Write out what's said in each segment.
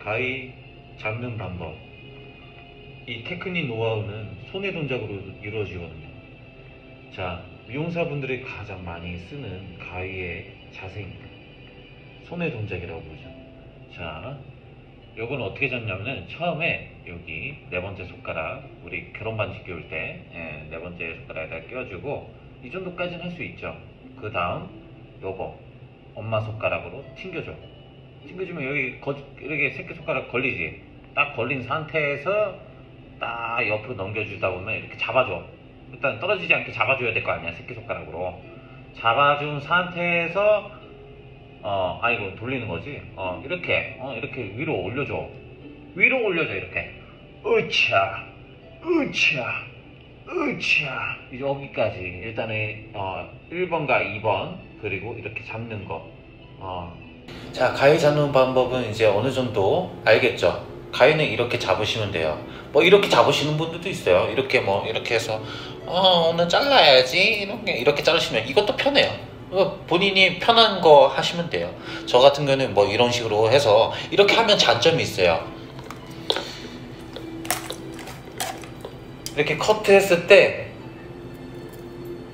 가위 잡는 방법. 이 테크닉 노하우는 손의 동작으로 이루어지거든요. 자, 미용사분들이 가장 많이 쓰는 가위의 자세입니다. 손의 동작이라고 보죠. 자, 요건 어떻게 잡냐면은 처음에 여기 네 번째 손가락 우리 결혼 반지 끼울 때 네 번째 손가락에다 끼워주고 이 정도까지는 할 수 있죠. 그 다음 요거 엄마 손가락으로 튕겨줘. 튕겨주면 여기 거, 이렇게 새끼 손가락 걸리지. 딱 걸린 상태에서 딱 옆으로 넘겨주다 보면 이렇게 잡아줘. 일단 떨어지지 않게 잡아줘야 될 거 아니야 새끼 손가락으로. 잡아준 상태에서 어 아이고 돌리는 거지. 어 이렇게 어 이렇게 위로 올려줘. 위로 올려줘 이렇게. 으차, 으차, 으차. 여기까지 일단은 어 1번과 2번 그리고 이렇게 잡는 거. 어. 자, 가위 잡는 방법은 이제 어느 정도 알겠죠? 가위는 이렇게 잡으시면 돼요. 뭐 이렇게 잡으시는 분들도 있어요. 이렇게 뭐 이렇게 해서 어 오늘 잘라야지 이렇게 이렇게 자르시면 이것도 편해요. 어, 본인이 편한 거 하시면 돼요. 저 같은 경우는 뭐 이런 식으로 해서 이렇게 하면 장점이 있어요. 이렇게 커트했을 때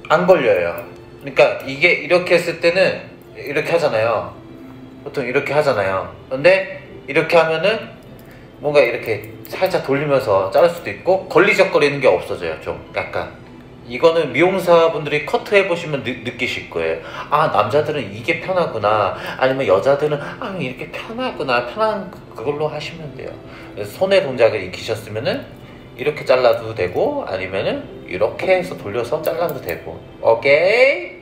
안 걸려요. 그러니까 이게 이렇게 했을 때는 이렇게 하잖아요. 보통 이렇게 하잖아요. 근데 이렇게 하면은 뭔가 이렇게 살짝 돌리면서 자를 수도 있고 걸리적거리는 게 없어져요. 좀 약간 이거는 미용사분들이 커트 해 보시면 느, 느끼실 거예요. 아 남자들은 이게 편하구나 아니면 여자들은 아 이렇게 편하구나 편한 그걸로 하시면 돼요. 손의 동작을 익히셨으면은 이렇게 잘라도 되고 아니면은 이렇게 해서 돌려서 잘라도 되고 오케이